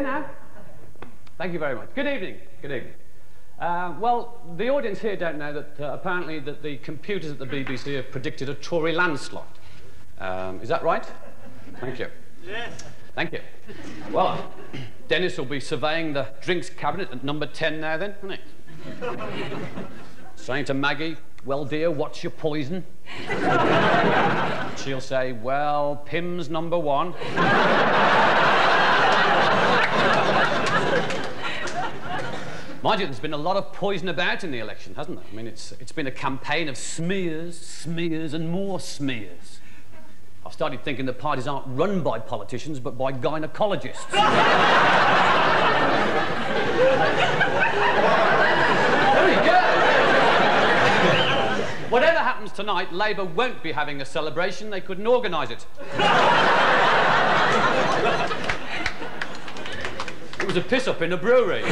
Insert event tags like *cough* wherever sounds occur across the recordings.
clear now? Thank you very much. Good evening. Good evening. Uh, well, the audience here don't know that uh, apparently that the computers at the BBC have predicted a Tory landslide. Um, is that right? Thank you. Yes. Thank you. Well, uh, Denis will be surveying the drinks cabinet at number 10 now then, won't he? *laughs* Saying to Maggie, well, dear, what's your poison? *laughs* She'll say, well, Pimm's number one. *laughs* Mind you, there's been a lot of poison about in the election, hasn't there? I mean, it's, it's been a campaign of smears, smears, and more smears. I've started thinking that parties aren't run by politicians, but by gynecologists. *laughs* there we go. Whatever happens tonight, Labour won't be having a celebration. They couldn't organise it. *laughs* it was a piss-up in a brewery.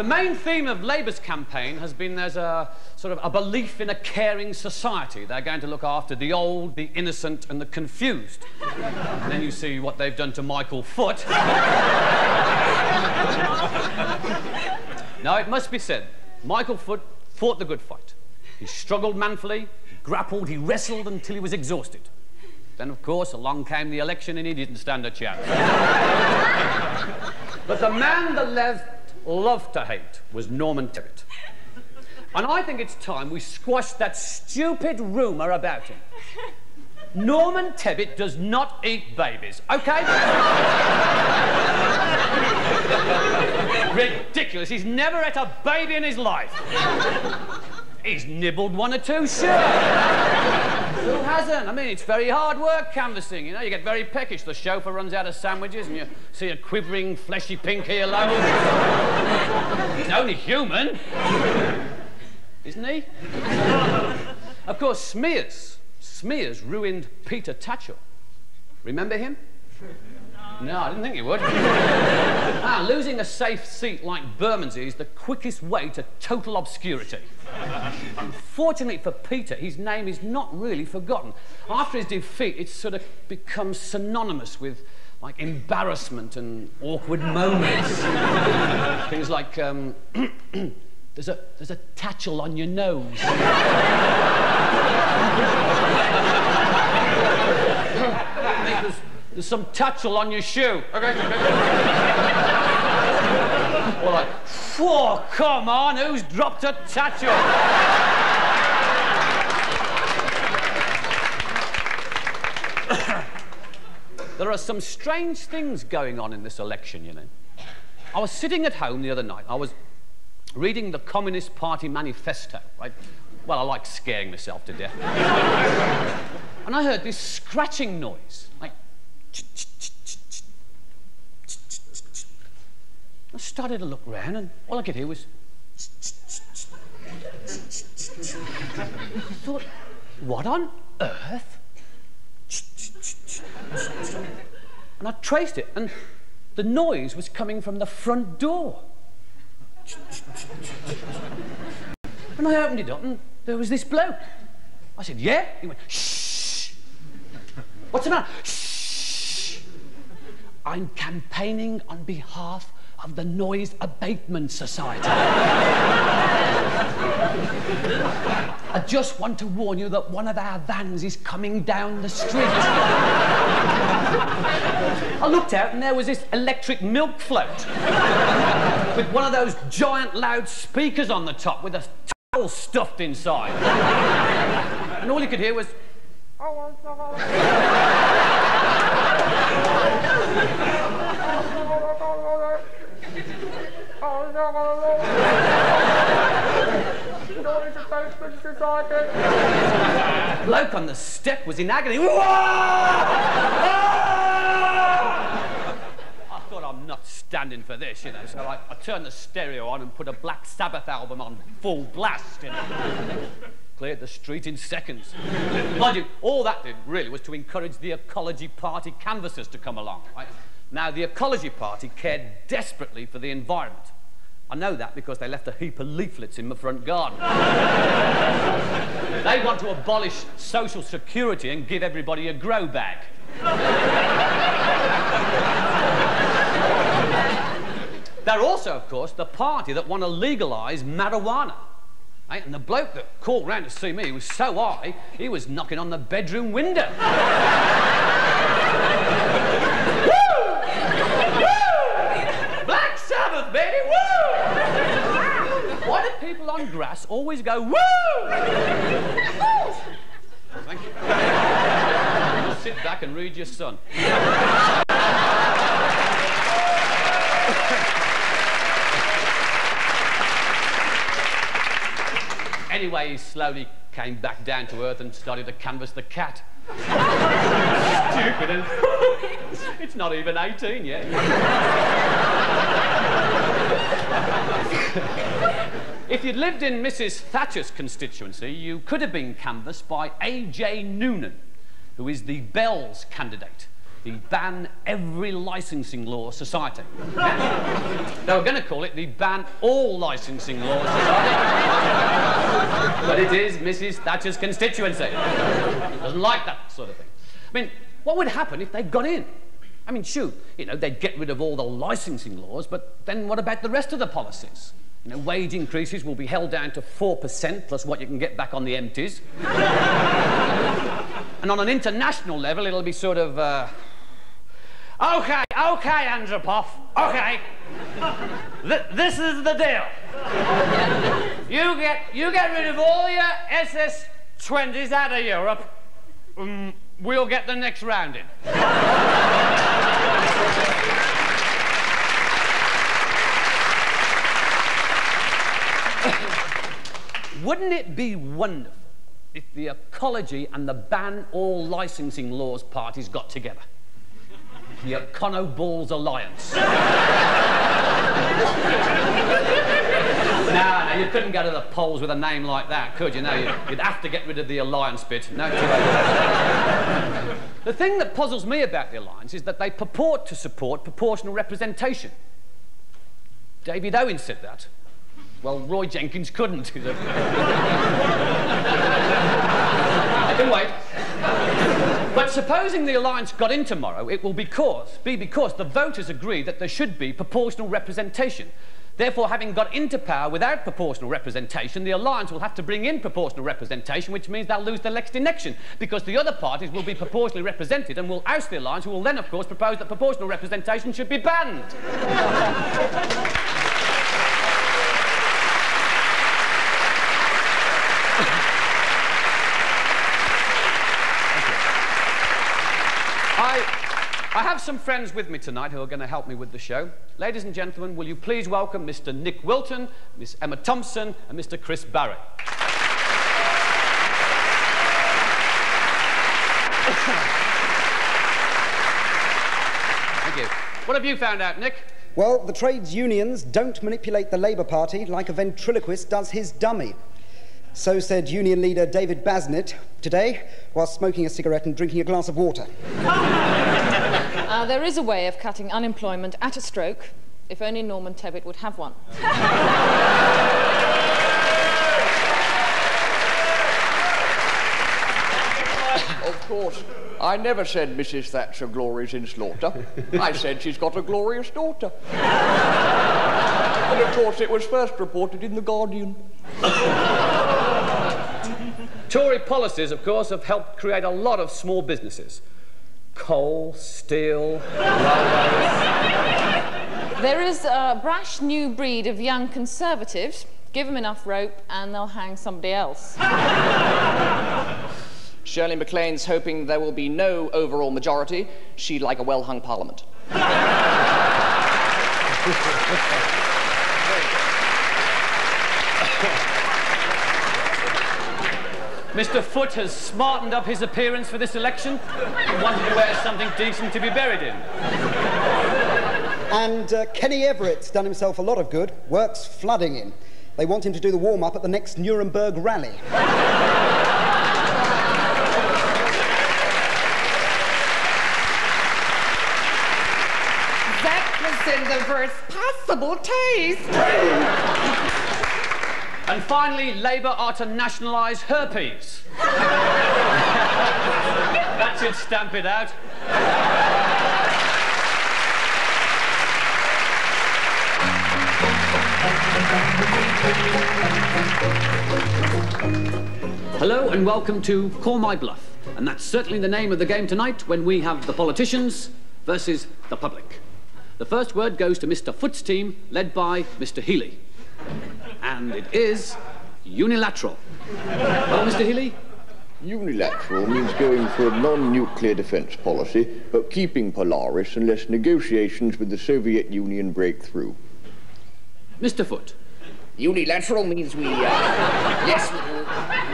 The main theme of Labour's campaign has been there's a sort of a belief in a caring society. They're going to look after the old, the innocent, and the confused. and then you see what they've done to Michael Foot. now, it must be said, Michael Foot fought the good fight. He struggled manfully, he grappled, he wrestled until he was exhausted. Then, of course, along came the election and he didn't stand a chance. But the man the left loved to hate was Norman Tebbit. And I think it's time we squash that stupid rumour about him. Norman Tebbit does not eat babies, okay? Ridiculous. He's never ate a baby in his life. He's nibbled one or two, sure. Who hasn't? I mean, it's very hard work canvassing, you know. You get very peckish. The chauffeur runs out of sandwiches and you see a quivering, fleshy pink earlobe. He's only human. Isn't he? of course, Smears. Smears ruined Peter Tatchell. Remember him? No, I didn't think you would. *laughs* ah, losing a safe seat like Bermondsey is the quickest way to total obscurity. Unfortunately for Peter, his name is not really forgotten. After his defeat, it's sort of become synonymous with like embarrassment and awkward moments. Things like, um, *clears throat* there's, a, there's a tatchel on your nose. *laughs* there's some tatchel on your shoe. Okay. or like, whoa, come on, who's dropped a tatchel? *coughs* there are some strange things going on in this election, you know. I was sitting at home the other night. I was reading the Communist Party manifesto, right? Well, I like scaring myself to death. *laughs* and I heard this scratching noise, like. I started to look round, and all I could hear was. I thought, what on earth? And I traced it, and the noise was coming from the front door. And I opened it up, and there was this bloke. I said, Yeah? He went, Shh. What's the matter? Shh. I'm campaigning on behalf of the Noise Abatement Society. I just want to warn you that one of our vans is coming down the street. I looked out and there was this electric milk float with one of those giant loud speakers on the top with a towel stuffed inside. and all you could hear was. Oh, Bloke on the step was in agony. I thought I'm not standing for this, you know. So I, I turned the stereo on and put a Black Sabbath album on full blast, you know. Cleared the street in seconds. Mind you, all that did really was to encourage the Ecology Party canvassers to come along. Right? Now, the Ecology Party cared desperately for the environment. I know that because they left a heap of leaflets in my front garden. they want to abolish social security and give everybody a grow bag. They're also, of course, the party that want to legalise marijuana. Right? And the bloke that called round to see me was so high, he was knocking on the bedroom window. Black Sabbath, baby, woo! Why do people on grass always go woo? *laughs* Thank you. Just Sit back and read your son. anyway, he slowly came back down to earth and started to canvass the cat. Stupid, and it's not even 18 yet. *laughs* if you'd lived in Mrs. Thatcher's constituency, you could have been canvassed by A.J. Noonan, who is the Bells candidate the Ban Every Licensing Law Society. *laughs* they were going to call it the Ban All Licensing Law Society. *laughs* but it is Mrs. Thatcher's constituency. Doesn't like that sort of thing. I mean, what would happen if they got in? I mean, shoot, you know, they'd get rid of all the licensing laws, but then what about the rest of the policies? You know, wage increases will be held down to 4% plus what you can get back on the empties. *laughs* and on an international level, it'll be sort of, uh, Okay, okay, Andropov. Okay. Th this is the deal. you get you get rid of all your SS-20s out of Europe. Um, we'll get the next round in. Wouldn't it be wonderful if the ecology and the ban all licensing laws parties got together? the Econo Balls Alliance. *laughs* no, no, you couldn't go to the polls with a name like that, could you? No, you'd have to get rid of the alliance bit. No, the thing that puzzles me about the alliance is that they purport to support proportional representation. David Owen said that. Well, Roy Jenkins couldn't. *laughs* Wait. But supposing the alliance got in tomorrow, it will because, be because the voters agree that there should be proportional representation. Therefore, having got into power without proportional representation, the alliance will have to bring in proportional representation, which means they'll lose the next election, because the other parties will be proportionally represented and will oust the alliance, who will then, of course, propose that proportional representation should be banned. *laughs* I have some friends with me tonight who are going to help me with the show. Ladies and gentlemen, will you please welcome Mr. Nick Wilton, Miss Emma Thompson, and Mr. Chris Barrie. Thank you. What have you found out, Nick? Well, the trades unions don't manipulate the Labour Party like a ventriloquist does his dummy. So said union leader David Basnett today while smoking a cigarette and drinking a glass of water. *laughs* uh, there is a way of cutting unemployment at a stroke, if only Norman Tebbit would have one. *laughs* of course, I never said Mrs. Thatcher glories in slaughter. I said she's got a glorious daughter. and of course, it was first reported in The Guardian. Tory policies, of course, have helped create a lot of small businesses. Coal, steel, railways. *laughs* There is a brash new breed of young conservatives. Give them enough rope and they'll hang somebody else. *laughs* Shirley MacLaine's hoping there will be no overall majority. She'd like a well-hung parliament. *laughs* Mr. Foot has smartened up his appearance for this election. He wanted to wear something decent to be buried in. And uh, Kenny Everett's done himself a lot of good. Works flooding in. They want him to do the warm-up at the next Nuremberg rally. that was in the worst possible taste. And finally, Labour are to nationalise herpes. *laughs* that should stamp it out. Hello and welcome to Call My Bluff. And that's certainly the name of the game tonight when we have the politicians versus the public. The first word goes to Mr. Foot's team, led by Mr. Healey. And it is unilateral. Well, Mr. Healey, Unilateral means going for a non-nuclear defense policy, but keeping Polaris unless negotiations with the Soviet Union break through. Mr. Foot. Unilateral means we, uh, yes,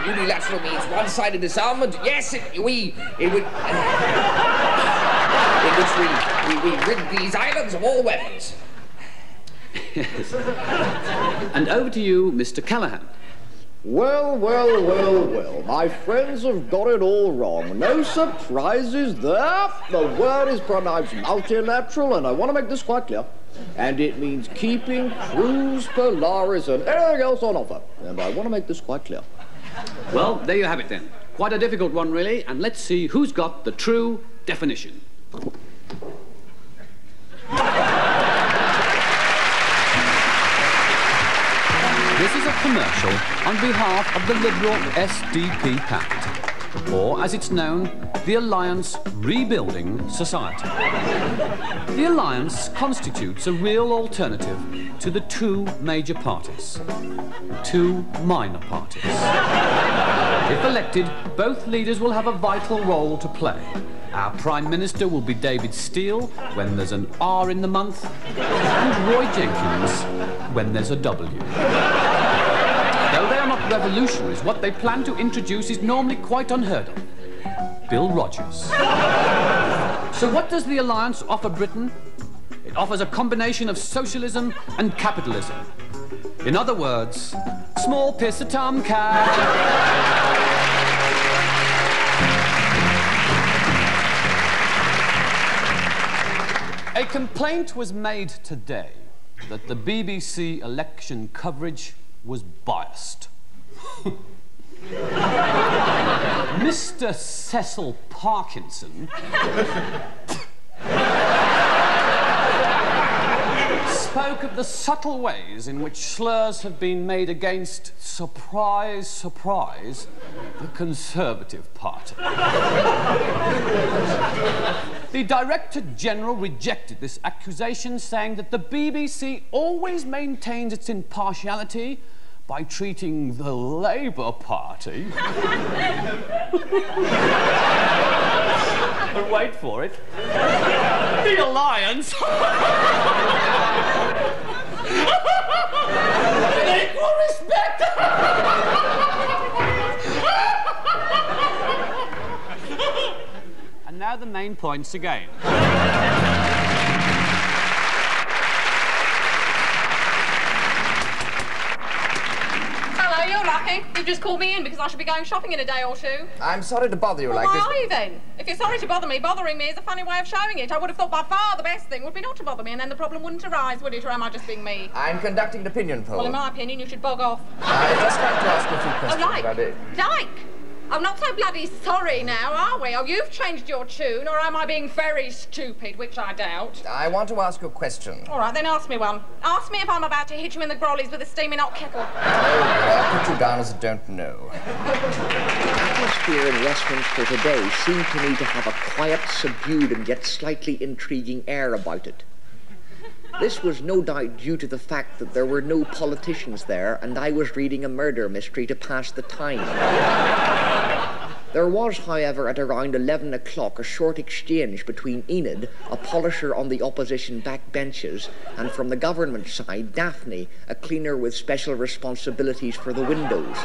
unilateral means one-sided disarmament. Yes, it, we, it would, *laughs* in which we, we, we rid these islands of all weapons. Yes. *laughs* and over to you, Mr. Callaghan. Well, well, well, well. My friends have got it all wrong. No surprises there. The word is pronounced multilateral, and I want to make this quite clear. And it means keeping Cruise Polaris and anything else on offer. And I want to make this quite clear. Well, there you have it then. Quite a difficult one, really, and let's see who's got the true definition. Commercial on behalf of the Liberal SDP Pact, or as it's known, the Alliance Rebuilding Society. The Alliance constitutes a real alternative to the two major parties, two minor parties. If elected, both leaders will have a vital role to play. Our Prime Minister will be David Steel when there's an R in the month, and Roy Jenkins when there's a W. Though they are not revolutionaries, what they plan to introduce is normally quite unheard of. Bill Rodgers. So what does the Alliance offer Britain? It offers a combination of socialism and capitalism. In other words, small piss of tomcat. A complaint was made today that the BBC election coverage was biased. *laughs* Mr. Cecil Parkinson *laughs* spoke of the subtle ways in which slurs have been made against, surprise, surprise, the Conservative Party. *laughs* the Director General rejected this accusation, saying that the BBC always maintains its impartiality by treating the Labour Party. *laughs* but wait for it. The Alliance. *laughs* With equal respect. *laughs* and now the main points again. Hello, you're You've just called me in because I should be going shopping in a day or two. I'm sorry to bother you Well, like why this. are you then? If you're sorry to bother me, bothering me is a funny way of showing it. I would have thought by far the best thing would be not to bother me, and then the problem wouldn't arise, would it? Or am I just being me? I'm conducting an opinion poll. Well, in my opinion, you should bog off. I just like to ask a few Oh, questions like, about it. like. I'm not so bloody sorry now, are we? Oh, you've changed your tune, or am I being very stupid, which I doubt? I want to ask you a question. All right, then ask me one. Ask me if I'm about to hit you in the grollies with a steaming hot kettle. I'll put you down as a don't know. atmosphere in Westminster today seemed to me to have a quiet, subdued, and yet slightly intriguing air about it. This was no doubt due to the fact that there were no politicians there and I was reading a murder mystery to pass the time. There was, however, at around 11 o'clock, a short exchange between Enid, a polisher on the opposition back benches, and from the government side, Daphne, a cleaner with special responsibilities for the windows.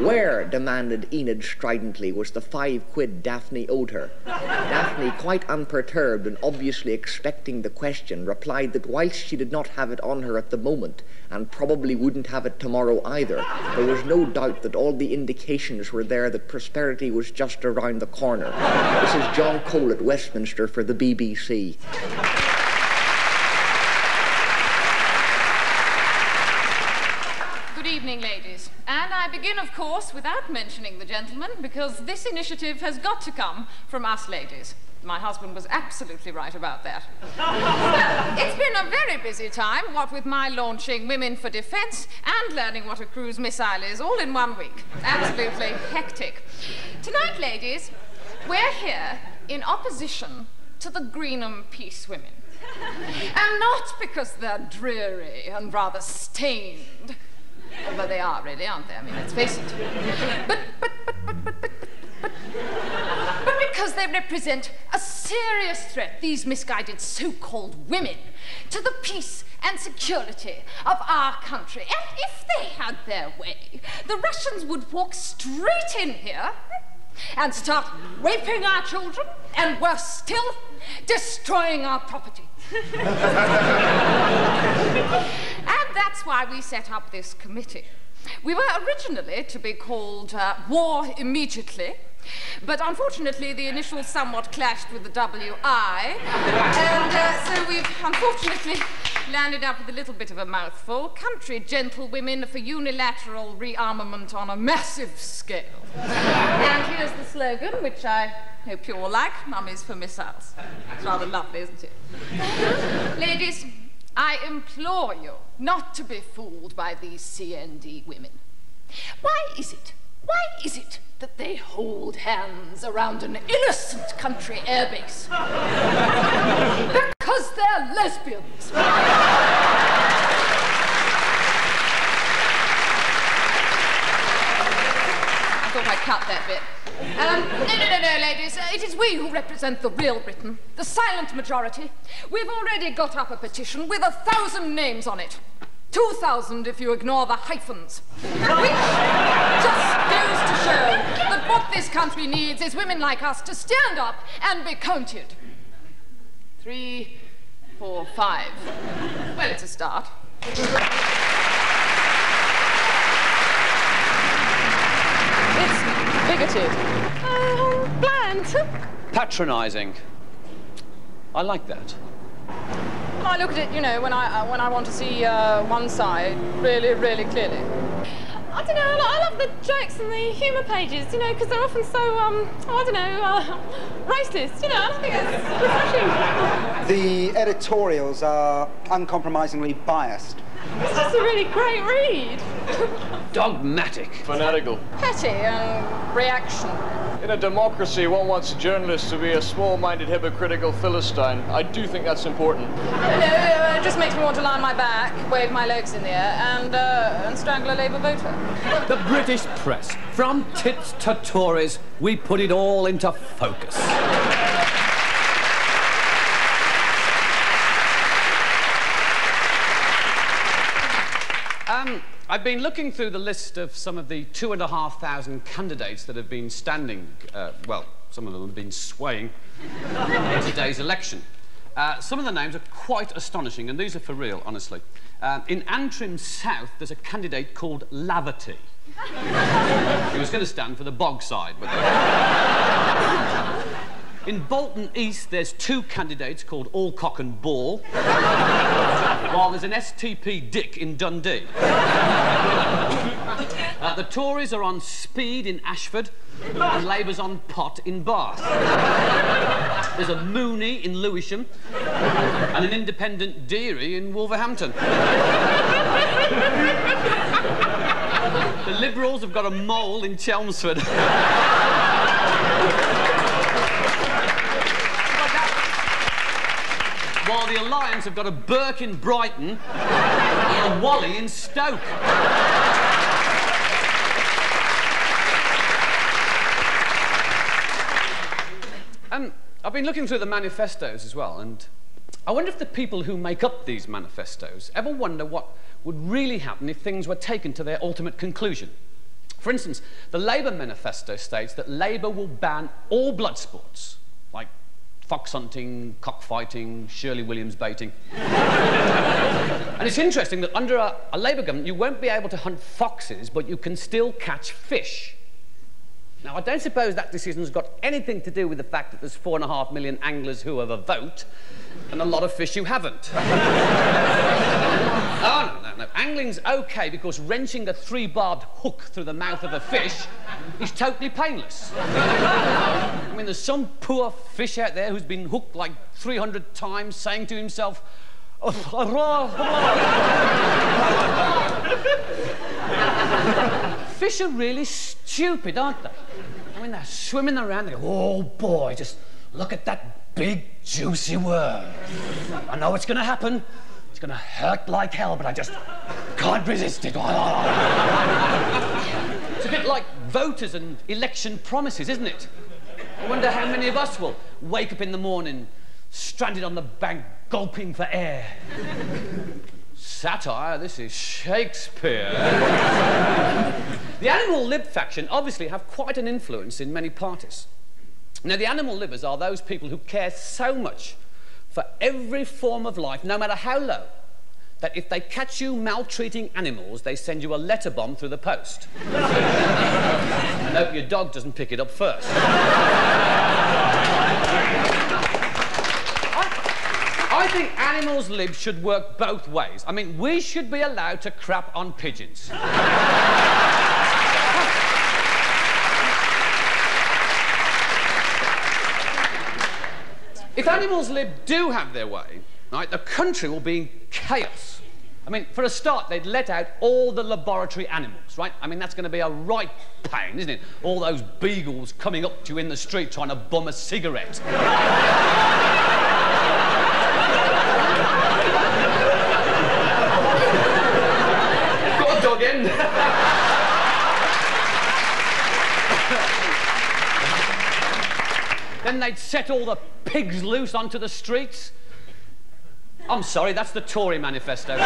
Where, demanded Enid stridently, was the five quid Daphne owed her? Daphne, quite unperturbed and obviously expecting the question, replied that whilst she did not have it on her at the moment, and probably wouldn't have it tomorrow either, there was no doubt that all the indications were there that prosperity was just around the corner. This is John Cole at Westminster for the BBC. Good evening, ladies. And I begin, of course, without mentioning the gentlemen, because this initiative has got to come from us ladies. My husband was absolutely right about that. *laughs* it's been a very busy time, what with my launching Women for Defence and learning what a cruise missile is, all in one week. Absolutely hectic. Tonight, ladies, we're here in opposition to the Greenham Peace Women. and not because they're dreary and rather stained. Although they are really, aren't they? I mean, let's face it. But, but, but, but, but, but, but, but because they represent a serious threat, these misguided so-called women, to the peace and security of our country. And if they had their way, the Russians would walk straight in here and start raping our children, and worse still, destroying our property. *laughs* and that's why we set up this committee. We were originally to be called uh, War Immediately, but unfortunately, the initials somewhat clashed with the WI, and uh, so we've unfortunately *laughs* landed up with a little bit of a mouthful. Country gentlewomen for unilateral rearmament on a massive scale. and here's the slogan, which I hope you all like, Mummies for Missiles. It's rather lovely, isn't it? *laughs* Ladies, I implore you not to be fooled by these CND women. Why is it, why is it that they hold hands around an innocent country airbase? *laughs* because they're lesbians. Thought I'd cut that bit. Um, no, no, no, no, ladies. Uh, it is we who represent the real Britain, the silent majority. We've already got up a petition with a thousand names on it. 2,000 if you ignore the hyphens. Which just goes to show that what this country needs is women like us to stand up and be counted. Three, four, five. Well, it's a start. It's bigoted. Oh, bland. Patronising. I like that. I look at it, you know, when I uh, when I want to see uh, one side really, really clearly. I don't know. I love the jokes and the humour pages, you know, because they're often so um, oh, I don't know, uh, *laughs* racist. You know, I think it's refreshing. The editorials are uncompromisingly biased. It's just a really great read. Dogmatic. Fanatical. Petty and reactionary. In a democracy, one wants journalists to be a small-minded, hypocritical Philistine. I do think that's important. No, it just makes me want to lie on my back, wave my legs in the air, and, uh, and strangle a Labour voter. The British press, from tits to Tories, we put it all into focus. Um, I've been looking through the list of some of the two and a half thousand candidates that have been standing, uh, well, some of them have been swaying in today's election. Uh, some of the names are quite astonishing, and these are for real, honestly. Um, in Antrim South, there's a candidate called Laverty. he was going to stand for the bog side, but... In Bolton East, there's two candidates called Alcock and Ball, while there's an SDP Dick in Dundee. Uh, the Tories are on speed in Ashford, and Labour's on pot in Bath. There's a Mooney in Lewisham, and an independent Deary in Wolverhampton. the Liberals have got a mole in Chelmsford. While the Alliance have got a Burke in Brighton and a Wally in Stoke. Um, I've been looking through the manifestos as well, and I wonder if the people who make up these manifestos ever wonder what would really happen if things were taken to their ultimate conclusion. For instance, the Labour manifesto states that Labour will ban all blood sports, fox hunting, cockfighting, Shirley Williams baiting. and it's interesting that under a, a Labour government, you won't be able to hunt foxes, but you can still catch fish. Now, I don't suppose that decision's got anything to do with the fact that there's four and a half million anglers who have a vote and a lot of fish who haven't. *laughs* Oh, oh, angling's okay because wrenching a three-barbed hook through the mouth of a fish is totally painless. I mean, there's some poor fish out there who's been hooked like 300 times saying to himself, oh, Fish are really stupid, aren't they? I mean, they're swimming around, they go, oh boy, just look at that big, juicy worm. I know it's going to happen. To hurt like hell, but I just can't resist it. *laughs* it's a bit like voters and election promises, isn't it? I wonder how many of us will wake up in the morning stranded on the bank, gulping for air. Satire, this is Shakespeare. the animal lib faction obviously have quite an influence in many parties. Now, the animal livers are those people who care so much for every form of life, no matter how low, that if they catch you maltreating animals, they send you a letter bomb through the post. *laughs* and hope your dog doesn't pick it up first. I think animals live should work both ways. I mean, we should be allowed to crap on pigeons. If animals live do have their way, right, the country will be in chaos. I mean, for a start, they'd let out all the laboratory animals, right? I mean, that's going to be a right pain, isn't it? All those beagles coming up to you in the street trying to bum a cigarette. *laughs* again. They'd set all the pigs loose onto the streets. I'm sorry, that's the Tory manifesto.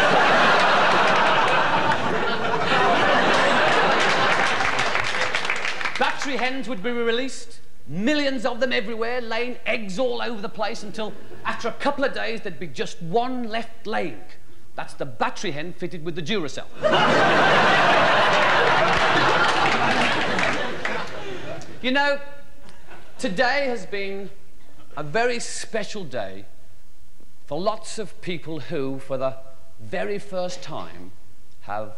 Battery hens would be released, millions of them everywhere, laying eggs all over the place until after a couple of days there'd be just one left laying. That's the battery hen fitted with the Duracell. you know, today has been a very special day for lots of people who, for the very first time, have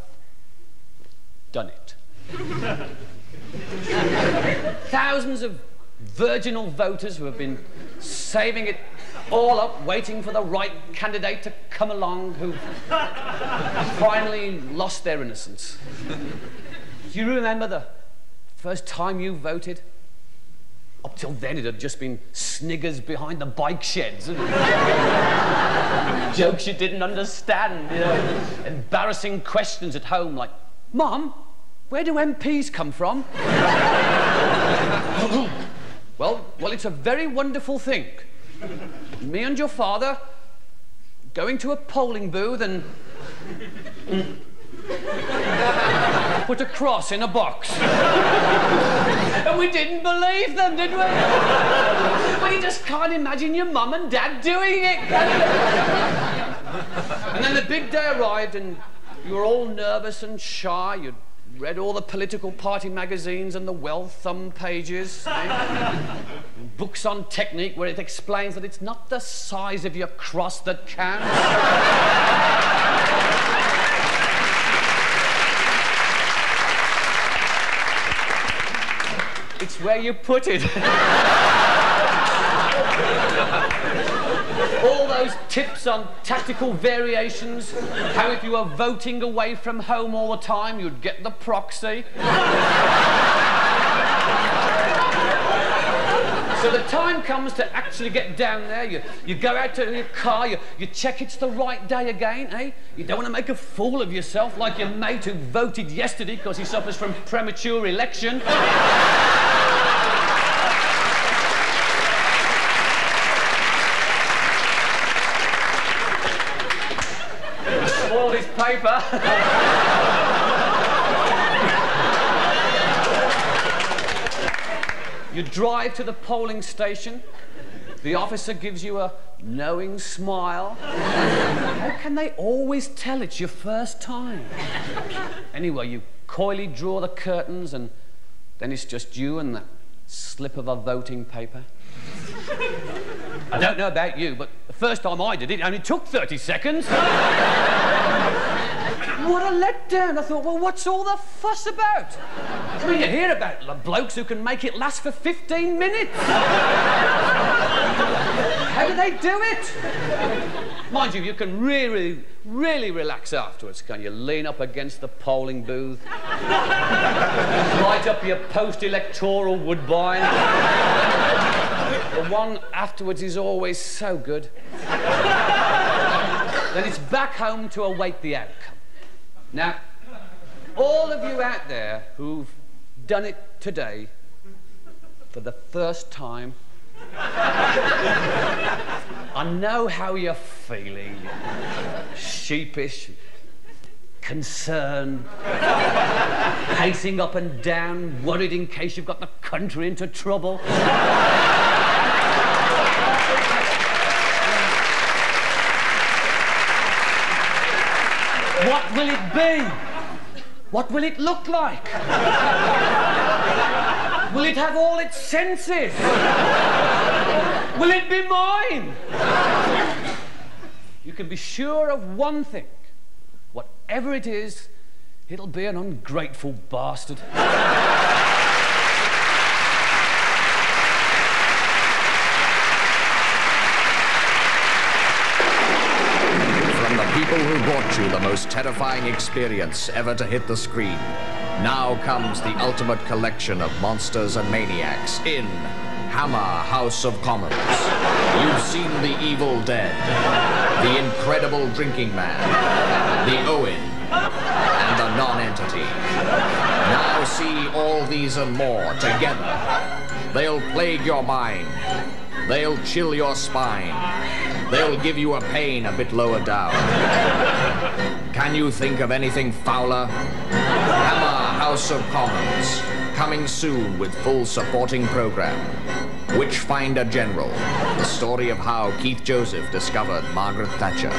done it. *laughs* Thousands of virginal voters who have been saving it all up waiting for the right candidate to come along who finally lost their innocence. Do you remember the first time you voted? Up till then, it had just been sniggers behind the bike sheds. *laughs* Jokes you didn't understand, you know. Embarrassing questions at home like, Mom, where do MPs come from? *laughs* well, well, it's a very wonderful thing me and your father going to a polling booth and *laughs* put a cross in a box. and we didn't believe them, did we? you just can't imagine your mum and dad doing it. and then the big day arrived and you were all nervous and shy. You'd read all the political party magazines and the well-thumbed pages. Books on technique where it explains that it's not the size of your cross that counts. It's where you put it. all those tips on tactical variations, how if you were voting away from home all the time, you'd get the proxy. So the time comes to actually get down there, you, you go out to your car, you, you check it's the right day again, eh? You don't want to make a fool of yourself like your mate who voted yesterday because he suffers from premature election. You drive to the polling station. The officer gives you a knowing smile. How can they always tell it's your first time? Anyway, you coyly draw the curtains, and then it's just you and that slip of a voting paper. I don't know about you, but the first time I did it, it only took 30 seconds. What a letdown. I thought, well, what's all the fuss about? I mean, you hear about blokes who can make it last for 15 minutes. How do they do it? Mind you, you can really, really relax afterwards, can you? Lean up against the polling booth, light up your post-electoral woodbine. the one afterwards is always so good. then it's back home to await the outcome. Now, all of you out there who've done it today for the first time, I know how you're feeling. Sheepish, concerned, pacing up and down, worried in case you've got the country into trouble. What will it be? What will it look like? will it have all its senses? will it be mine? You can be sure of one thing. Whatever it is, it'll be an ungrateful bastard. From the people who brought you the most terrifying experience ever to hit the screen, now comes the ultimate collection of monsters and maniacs in Hammer House of Commons. You've seen the Evil Dead, the Incredible Drinking Man, the Owen, and the Non-Entity. Now see all these and more together. They'll plague your mind. They'll chill your spine. They'll give you a pain a bit lower down. Can you think of anything fouler? Hammer House of Commons, coming soon with full supporting program. Witchfinder General, the story of how Keith Joseph discovered Margaret Thatcher.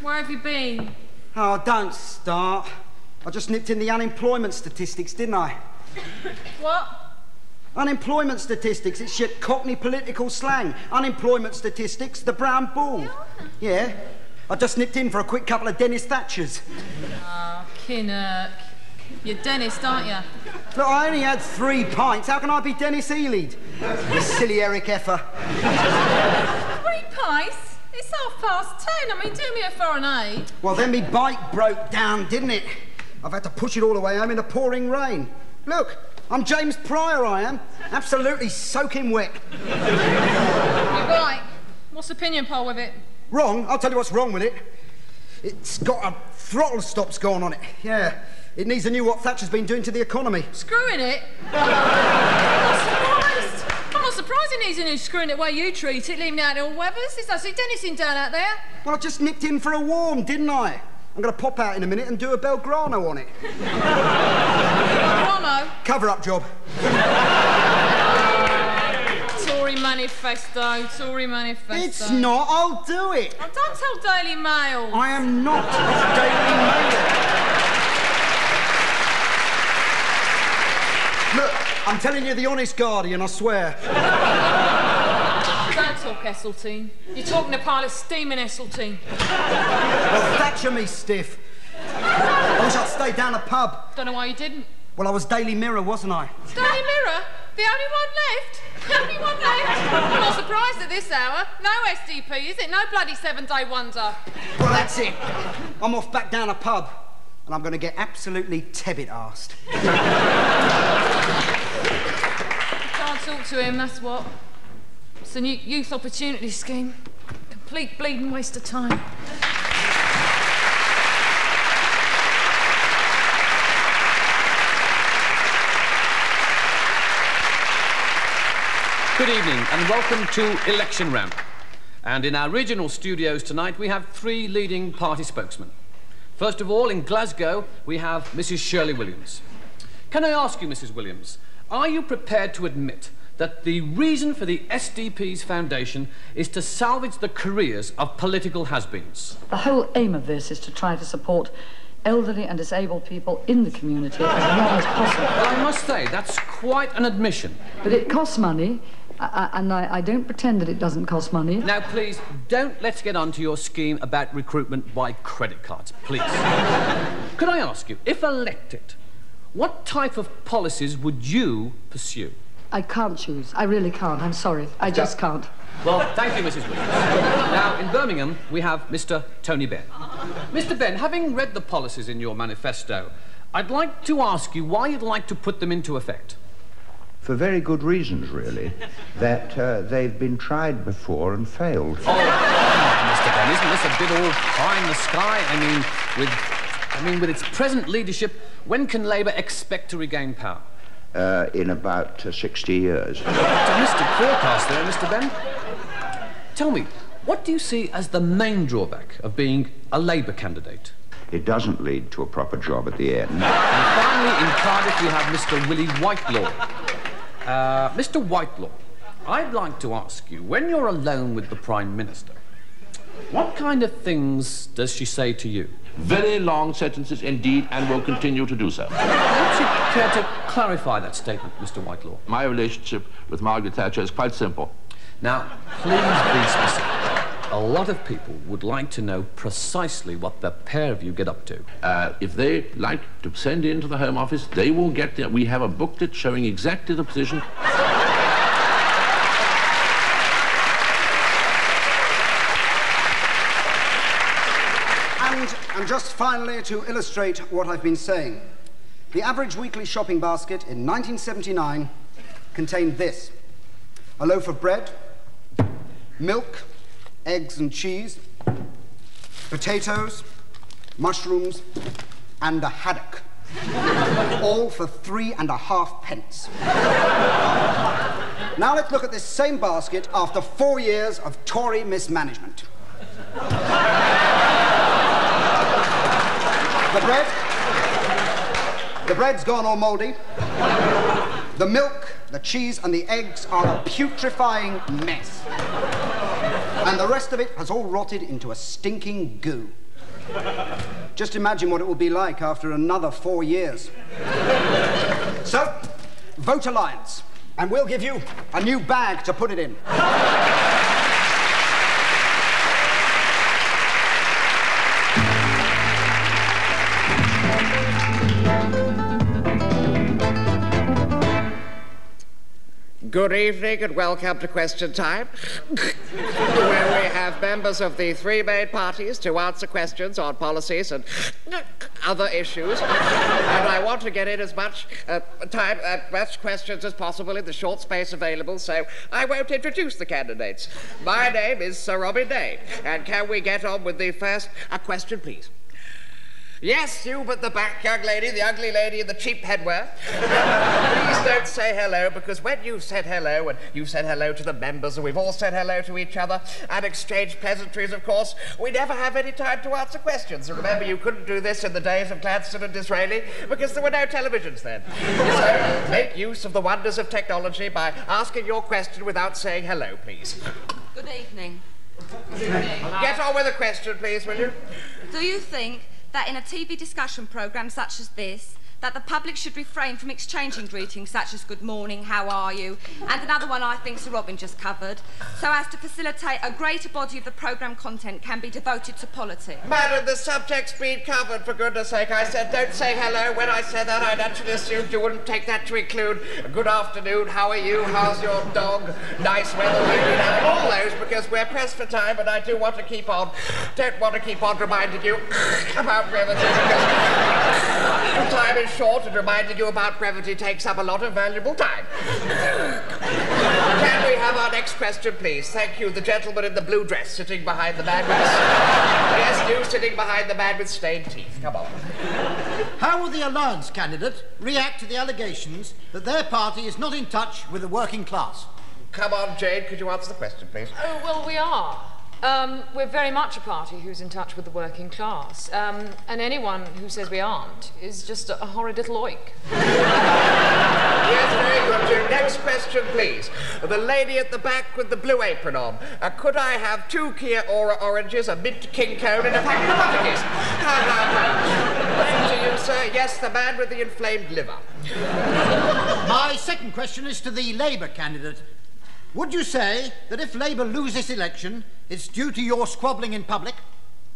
Where have you been? Oh, don't start. I just nipped in the unemployment statistics, didn't I? What? Unemployment statistics, it's your cockney political slang. Unemployment statistics, the brown ball. Yeah. I just nipped in for a quick couple of Denis Thatchers. Oh, Kinnock. You're Dennis, aren't you? Look, I only had three pints. How can I be Dennis Elyed? You silly Eric Effer. Three pints? It's half past ten. I mean, do me a foreign aid. Well, then me bike broke down, didn't it? I've had to push it all the way home in the pouring rain. Look, I'm James Prior, I am. Absolutely soaking wet. You're right. What's the opinion poll with it? Wrong? I'll tell you what's wrong with it. It's got a throttle stops going on it. Yeah. It needs a new what Thatcher's been doing to the economy. Screwing it? I'm not surprised. I'm not surprised it needs a new screwing it the way you treat it, leaving out in all weathers. It's actually Dennis in down out there. Well, I just nipped in for a warm, didn't I? I'm going to pop out in a minute and do a Belgrano on it. Belgrano? Cover up job. Tory manifesto, Tory manifesto. It's not. I'll do it. Oh, don't tell Daily Mail. I am not a Daily Mail. Look, I'm telling you the honest Guardian, I swear. Talk Esseltine. You're talking a pile of steaming Esseltine. Well, Thatcher me stiff. I wish I'd stayed down a pub. Don't know why you didn't. Well, I was Daily Mirror, wasn't I? Daily Mirror? The only one left? The only one left? I'm not surprised at this hour. No SDP, is it? No bloody seven-day wonder. Well, that's it. I'm off back down a pub, and I'm going to get absolutely tebbit arsed. Can't talk to him, that's what. It's a new youth opportunity scheme. Complete bleeding waste of time. Good evening and welcome to Election Round. And in our regional studios tonight, we have three leading party spokesmen. First of all, in Glasgow, we have Mrs. Shirley Williams. Can I ask you, Mrs. Williams, are you prepared to admit that the reason for the SDP's foundation is to salvage the careers of political has-beens? The whole aim of this is to try to support elderly and disabled people in the community as long as possible. Well, I must say, that's quite an admission. But it costs money, I, and I, I don't pretend that it doesn't cost money. Now, please, don't let's get on to your scheme about recruitment by credit cards, please. *laughs* Could I ask you, if elected, what type of policies would you pursue? I can't choose. I really can't. I'm sorry. I just can't. Well, thank you, Mrs. Williams. now, in Birmingham, we have Mr. Tony Benn. Mr. Benn, having read the policies in your manifesto, I'd like to ask you why you'd like to put them into effect. For very good reasons, really. that uh, they've been tried before and failed. Oh, *laughs* Mr. Benn, isn't this a bit all pie in the sky? I mean, with, I mean, with its present leadership, when can Labour expect to regain power? Uh, in about uh, 60 years. *laughs* Optimistic forecast there, Mr. Benn. Tell me, what do you see as the main drawback of being a Labour candidate? It doesn't lead to a proper job at the end. And finally, in Cardiff, we have Mr. Willie Whitelaw. Uh, Mr. Whitelaw, I'd like to ask you, when you're alone with the Prime Minister, what kind of things does she say to you? Very long sentences indeed, and will continue to do so. Would you care to clarify that statement, Mr. Whitelaw? My relationship with Margaret Thatcher is quite simple. Now, please be specific. A lot of people would like to know precisely what the pair of you get up to. Uh, if they like to send in to the Home Office, they will get there. We have a booklet showing exactly the position. And, just finally, to illustrate what I've been saying, the average weekly shopping basket in 1979 contained this a loaf of bread, milk, eggs and cheese, potatoes, mushrooms, and a haddock. *laughs* All for three and a half pence. now let's look at this same basket after four years of Tory mismanagement. The bread, the bread's gone all moldy. The milk, the cheese, and the eggs are a putrefying mess. And the rest of it has all rotted into a stinking goo. Just imagine what it will be like after another four years. so, vote Alliance, and we'll give you a new bag to put it in. Good evening and welcome to question time, where we have members of the three main parties to answer questions on policies and other issues. and I want to get in as much uh, time, uh, much questions as possible in the short space available, so I won't introduce the candidates. My name is Sir Robin Day, and can we get on with the first uh, question, please? Yes, you but the back, young lady, the ugly lady in the cheap headwear. Please don't say hello, because when you've said hello, and you've said hello to the members, and we've all said hello to each other, and exchanged pleasantries, of course, we never have any time to answer questions. And remember, you couldn't do this in the days of Gladstone and Disraeli, because there were no televisions then. so make use of the wonders of technology by asking your question without saying hello, please. Good evening. Get on with the question, please, will you? Do you think that in a TV discussion programme such as this, that the public should refrain from exchanging greetings such as good morning, how are you, and another one I think Sir Robin just covered, so as to facilitate a greater body of the programme content can be devoted to politics. Madam, the subject's been covered, for goodness sake. I said don't say hello. When I said that, I naturally assumed you wouldn't take that to include good afternoon, how are you, how's your dog, nice weather, all those, because we're pressed for time, but I do want to keep on, don't want to keep on reminding you about brevity, because time is short, and reminding you about brevity takes up a lot of valuable time. Can we have our next question, please? Thank you. The gentleman in the blue dress sitting behind the man with... *laughs* yes, you sitting behind the man with stained teeth. Come on. How will the Alliance candidate react to the allegations that their party is not in touch with the working class? Come on, Jane, could you answer the question, please? Oh, well, we are. Um, we're very much a party who's in touch with the working class. Um, and anyone who says we aren't is just a, a horrid little oik. Yes, very good, Jane. Next question, please. The lady at the back with the blue apron on. Uh, could I have two Kia-Ora oranges, a mint king cone, and a packet of Butterkist? Thank to you, sir. Yes, the man with the inflamed liver. My second question is to the Labour candidate. Would you say that if Labour lose this election, it's due to your squabbling in public?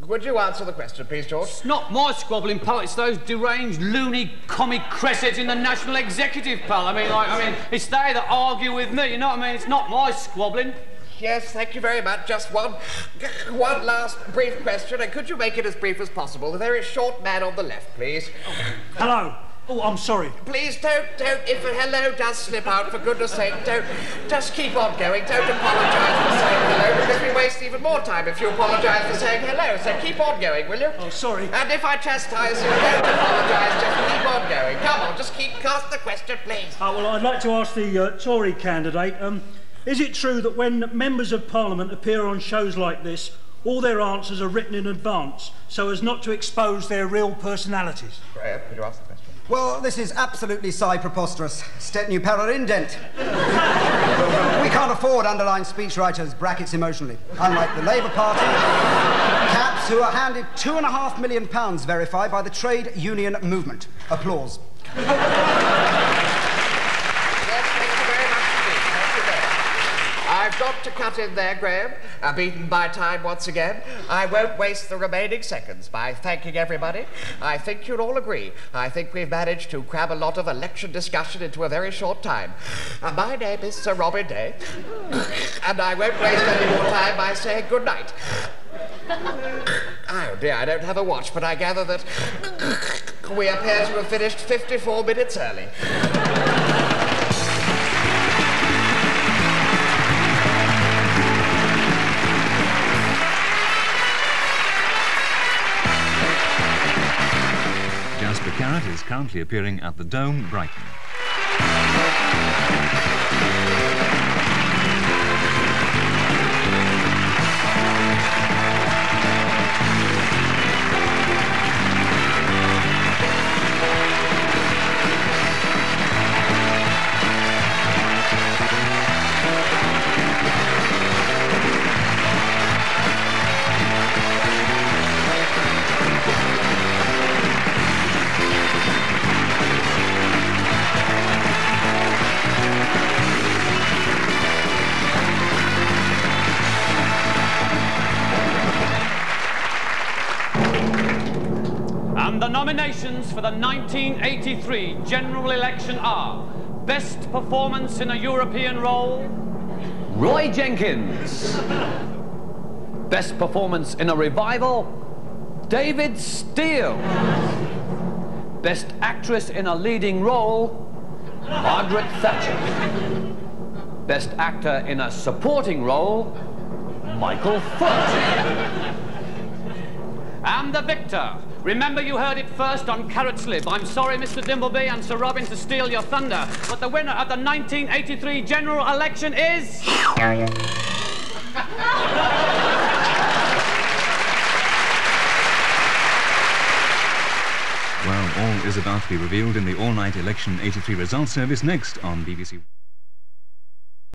Would you answer the question, please, George? It's not my squabbling, pal. It's those deranged, loony, comic cressets in the National Executive, pal. I mean, like, I mean, it's they that argue with me. You know what I mean? It's not my squabbling. Yes, thank you very much. Just one, one last brief question, and could you make it as brief as possible? The very short man on the left, please. Hello. Oh, I'm sorry. Please don't, don't. If a hello does slip out, for goodness sake, don't. Just keep on going. Don't apologise for saying hello, because we waste even more time if you apologise for saying hello. So keep on going, will you? Oh, sorry. And if I chastise you, don't apologise. Just keep on going. Come on, just keep cast the question, please. Oh, well, I'd like to ask the uh, Tory candidate. Um, is it true that when members of Parliament appear on shows like this, all their answers are written in advance so as not to expose their real personalities? Graham, could you ask the question? Well, this is absolutely psi preposterous. Stet new indent. we can't afford underlined speechwriters, brackets emotionally. Unlike the Labour Party, caps who are handed two and a half million pounds verified by the trade union movement. Applause. To cut in there, Graham. I'm beaten by time once again. I won't waste the remaining seconds by thanking everybody. I think you'll all agree. I think we've managed to cram a lot of election discussion into a very short time. Uh, my name is Sir Robin Day, and I won't waste any more time by saying good night. Oh dear, I don't have a watch, but I gather that we appear to have finished 54 minutes early. Is currently appearing at the Dome, Brighton. Nominations for the 1983 general election are Best Performance in a European Role, Roy Jenkins. Best Performance in a Revival, David Steel. Best Actress in a Leading Role, Margaret Thatcher. Best Actor in a Supporting Role, Michael Foot. And the victor. Remember you heard it first on Carrott's Lib. I'm sorry, Mr. Dimbleby and Sir Robin, to steal your thunder, but the winner of the 1983 general election is... *laughs* Well, all is about to be revealed in the all-night election 83 results service next on BBC.